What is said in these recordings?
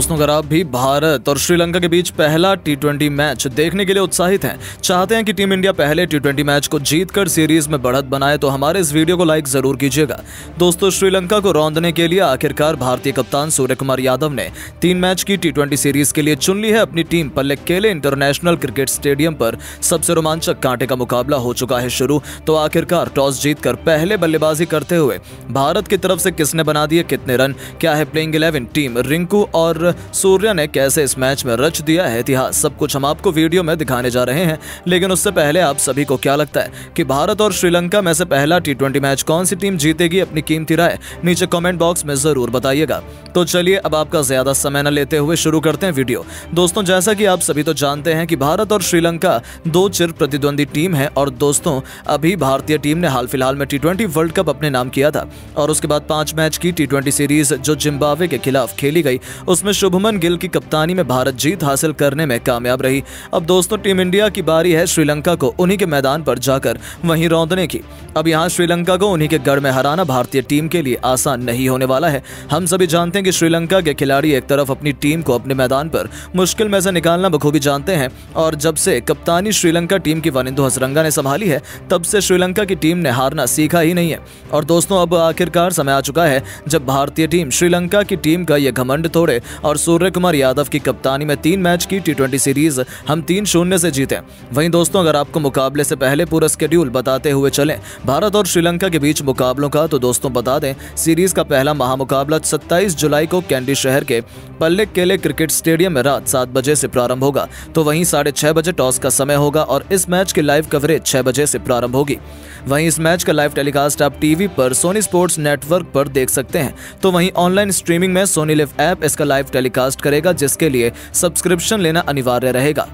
दोस्तों, अगर आप भी भारत और श्रीलंका के बीच पहला टी मैच देखने के लिए उत्साहित हैं, चाहते हैं कि टीम इंडिया पहले टी मैच को जीतकर सीरीज़ में बढ़त बनाए तो हमारे इस वीडियो को लाइक ज़रूर कीजिएगा। दोस्तों, श्रीलंका को रौंदने के लिए आखिरकार भारतीय कप्तान सूर्य कुमार यादव ने तीन मैच की टी सीरीज़ के लिए चुन ली है अपनी टीम पल्ले केले इंटरनेशनल क्रिकेट स्टेडियम पर सबसे रोमांचक कांटे का मुकाबला हो चुका है शुरू तो आखिरकार टॉस जीतकर पहले बल्लेबाजी करते हुए भारत की तरफ़ से किसने बना दिए कितने रन? क्या है प्लेइंग इलेवन टीम रिंकू और सूर्या ने कैसे इस मैच में रच दिया है इतिहास? सब कुछ हम आपको वीडियो में दिखाने जा रहे हैं, लेकिन उससे पहले आप सभी को क्या लगता है कि भारत और श्रीलंका में से पहला टी मैच कौन सी टीम जीतेगी अपनी कीमती राय? नीचे कमेंट बॉक्स में ज़रूर बताइएगा। तो चलिए, अब आपका ज़्यादा समय न लेते हुए शुरू करते हैं वीडियो। दोस्तों, जैसा कि आप सभी तो जानते हैं कि भारत और श्रीलंका दो चिर प्रतिद्वंदी टीम है और दोस्तों, अभी भारतीय टीम ने हाल फ़िलहाल में टी वर्ल्ड कप अपने नाम किया था और उसके बाद पाँच मैच की टी सीरीज़ जो जिम्बावे के खिलाफ खेली गई, उसमें शुभमन गिल की कप्तानी में भारत जीत हासिल करने में कामयाब रही। अब दोस्तों, टीम इंडिया की बारी है श्रीलंका को उन्हीं के मैदान पर जाकर वहीं रौंदने की। अब यहाँ श्रीलंका को उन्हीं के गढ़ में हराना भारतीय टीम के लिए आसान नहीं होने वाला है। हम सभी जानते हैं कि श्रीलंका के खिलाड़ी एक तरफ़ अपनी टीम को अपने मैदान पर मुश्किल में से निकालना बखूबी जानते हैं और जब से कप्तानी श्रीलंका टीम की वनिंदु हसरंगा ने संभाली है, तब से श्रीलंका की टीम ने हारना सीखा ही नहीं है। और दोस्तों, अब आखिरकार समय आ चुका है जब भारतीय टीम श्रीलंका की टीम का यह घमंड तोड़े और सूर्य कुमार यादव की कप्तानी में तीन मैच की टी सीरीज़ हम तीन शून्य से जीते वहीं दोस्तों, अगर आपको मुकाबले से पहले पूरा स्केड्यूल बताते हुए चले, भारत और श्रीलंका के बीच मुकाबलों का तो दोस्तों बता दें सीरीज़ का पहला महामुकाबला 27 जुलाई को कैंडी शहर के पल्ले केले क्रिकेट स्टेडियम में रात सात बजे से प्रारंभ होगा। तो वहीं साढ़े छह बजे टॉस का समय होगा और इस मैच की लाइव कवरेज छह बजे से प्रारंभ होगी। वहीं इस मैच का लाइव टेलीकास्ट आप टीवी पर सोनी स्पोर्ट्स नेटवर्क पर देख सकते हैं। तो वहीं ऑनलाइन स्ट्रीमिंग में सोनी लिव ऐप इसका लाइव टेलीकास्ट करेगा जिसके लिए सब्सक्रिप्शन लेना अनिवार्य रहेगा।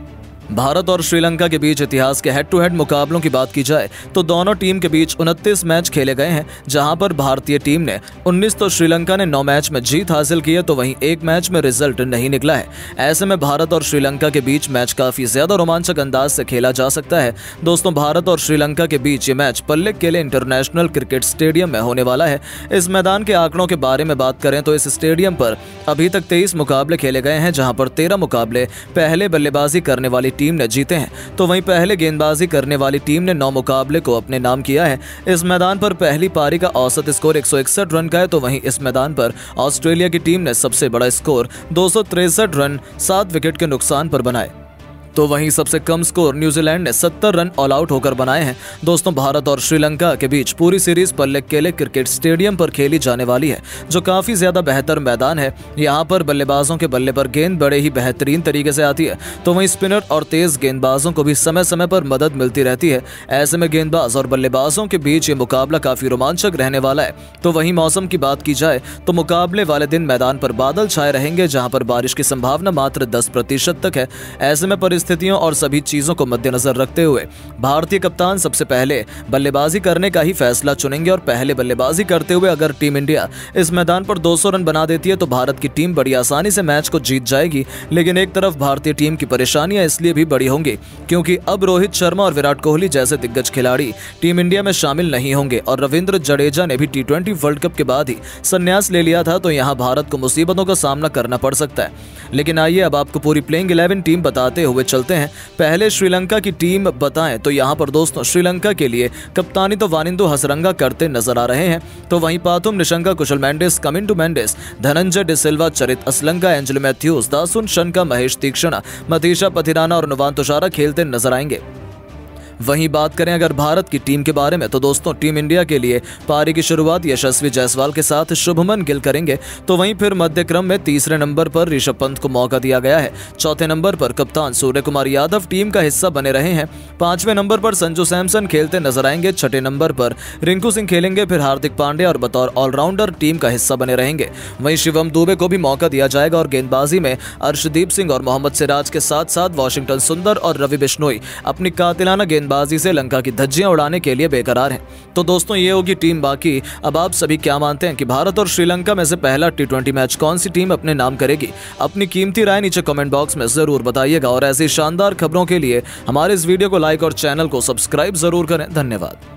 भारत और श्रीलंका के बीच इतिहास के हेड टू हेड मुकाबलों की बात की जाए तो दोनों टीम के बीच उनतीस मैच खेले गए हैं, जहाँ पर भारतीय टीम ने 19 तो श्रीलंका ने 9 मैच में जीत हासिल की है तो वहीं एक मैच में रिज़ल्ट नहीं निकला है। ऐसे में भारत और श्रीलंका के बीच मैच काफ़ी ज़्यादा रोमांचक अंदाज से खेला जा सकता है। दोस्तों, भारत और श्रीलंका के बीच ये मैच पल्ले केले इंटरनेशनल क्रिकेट स्टेडियम में होने वाला है। इस मैदान के आंकड़ों के बारे में बात करें तो इस स्टेडियम पर अभी तक तेईस मुकाबले खेले गए हैं, जहाँ पर तेरह मुकाबले पहले बल्लेबाजी करने वाली टीम ने जीते हैं। तो वहीं पहले गेंदबाजी करने वाली टीम ने नौ मुकाबले को अपने नाम किया है। इस मैदान पर पहली पारी का औसत स्कोर एक सौ इकसठ रन का है तो वहीं इस मैदान पर ऑस्ट्रेलिया की टीम ने सबसे बड़ा स्कोर दो रन सात विकेट के नुकसान पर बनाए। तो वहीं सबसे कम स्कोर न्यूजीलैंड ने 70 रन ऑल आउट होकर बनाए हैं। दोस्तों, भारत और श्रीलंका के बीच पूरी सीरीज़ पल्ले केले क्रिकेट स्टेडियम पर खेली जाने वाली है, जो काफ़ी ज़्यादा बेहतर मैदान है। यहाँ पर बल्लेबाजों के बल्ले पर गेंद बड़े ही बेहतरीन तरीके से आती है तो वहीं स्पिनर और तेज गेंदबाजों को भी समय समय पर मदद मिलती रहती है। ऐसे में गेंदबाज और बल्लेबाजों के बीच ये मुकाबला काफ़ी रोमांचक रहने वाला है। तो वहीं मौसम की बात की जाए तो मुकाबले वाले दिन मैदान पर बादल छाए रहेंगे, जहाँ पर बारिश की संभावना मात्र दस प्रतिशत तक है। ऐसे में परिस्थिति परिस्थितियों और सभी चीज़ों को मद्देनजर रखते हुए भारतीय कप्तान सबसे पहले बल्लेबाजी करने का ही फैसला चुनेंगे और पहले बल्लेबाजी करते हुए अगर टीम इंडिया इस मैदान पर 200 रन बना देती है तो भारत की टीम बड़ी आसानी से मैच को जीत जाएगी। लेकिन एक तरफ़ भारतीय टीम की परेशानियाँ इसलिए भी बड़ी होंगी क्योंकि अब रोहित शर्मा और विराट कोहली जैसे दिग्गज खिलाड़ी टीम इंडिया में शामिल नहीं होंगे और रविंद्र जडेजा ने भी टी वर्ल्ड कप के बाद ही संन्यास ले लिया था तो यहाँ भारत को मुसीबतों का सामना करना पड़ सकता है। लेकिन आइए अब आपको पूरी प्लेइंग इलेवन टीम बताते हुए चलते हैं। पहले श्रीलंका की टीम बताएँ। तो यहाँ पर दोस्तों, श्रीलंका के लिए कप्तानी तो वानिंदो हसरंगा करते नज़र आ रहे हैं। तो वहीं पाथुम, निशंका, कुशल मैंडिस, कमिंटू मैंडिस, धनंजय डिसिल्वा चरित असलंका एंजल मैथ्यूज, दासुन, शनका, महेश तीक्षणा, मतीशा पथिराना और नुवान तुषारा खेलते नज़र आएँगे। वहीं बात करें अगर भारत की टीम के बारे में तो दोस्तों, टीम इंडिया के लिए पारी की शुरुआत यशस्वी जायसवाल के साथ शुभमन गिल करेंगे। तो वहीं फिर मध्य क्रम में तीसरे नंबर पर ऋषभ पंत को मौका दिया गया है। चौथे नंबर पर कप्तान सूर्य कुमार यादव टीम का हिस्सा बने रहे हैं। पाँचवें नंबर पर संजू सैमसन खेलते नज़र आएँगे। छठे नंबर पर रिंकू सिंह खेलेंगे। फिर हार्दिक पांडे और बतौर ऑलराउंडर टीम का हिस्सा बने रहेंगे। वहीं शिवम दुबे को भी मौका दिया जाएगा और गेंदबाजी में अर्शदीप सिंह और मोहम्मद सिराज के साथ साथ वॉशिंगटन सुंदर और रवि बिश्नोई अपनी कातिलाना गेंद गेंदबाजी से लंका की धज्जियाँ उड़ाने के लिए बेकरार हैं। तो दोस्तों, ये होगी टीम बाकी। अब आप सभी क्या मानते हैं कि भारत और श्रीलंका में से पहला टी मैच कौन सी टीम अपने नाम करेगी? अपनी कीमती राय नीचे कमेंट बॉक्स में ज़रूर बताइएगा। और ऐसी शानदार खबरों के लिए हमारे इस वीडियो को लाइक और चैनल को सब्सक्राइब ज़रूर करें। धन्यवाद।